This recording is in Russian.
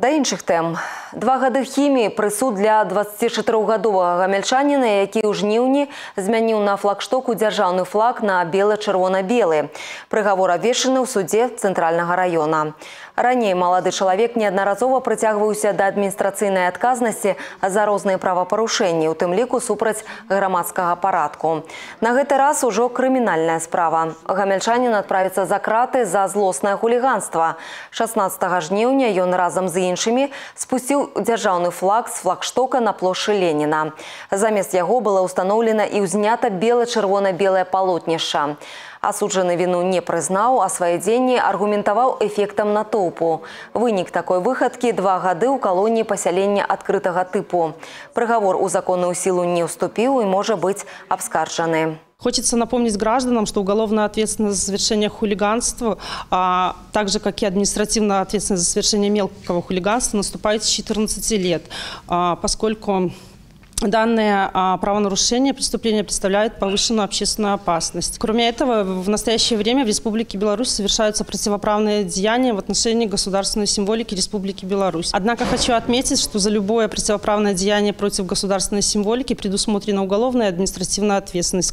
Да іншых тэм. Два гады хіміі прысуд для 24гадовага гамяльчаніна, які ў жніўні змяніў на флагштоку дзяржаўны флаг на белы-чырвона-белы. Прыгавор абвешаны ў судзе цэнтральнага раёна. Раней малады чалавек неаднаразова прыцягваўся да адміністрацыйнай адказнасці за розныя правапарушэнні, у тым ліку супраць грамадскага парадку. На гэты раз ужо крымінальная справа. Гамяльчанін адправіцца за краты за злоснае хуліганства. 16 жніўня ён разам з іншымі спусціў дзяржаўны флаг з флагштока на плошчы Леніна. Замест яго было ўстаноўлена і ўзнята бела-чырвона-белае палотнішча. Асуджаны віну не прызнаў, а свае дзенні аргументаваў эфектам натоўпу. Вынік такой выхадкі два гады ў калоніі пасялення адкрытага тыпу. Прыгавор у законную сілу не ўступіў і можа быць абскарджаны. Хочется напомнить гражданам, что уголовная ответственность за совершение хулиганства, а также как и административная ответственность за совершение мелкого хулиганства наступает с 14 лет, а, поскольку Данное а, правонарушение преступления представляет повышенную общественную опасность. Кроме этого, в настоящее время в Республике Беларусь совершаются противоправные деяния в отношении государственной символики Республики Беларусь. Однако хочу отметить, что за любое противоправное деяние против государственной символики предусмотрена уголовная и административная ответственность.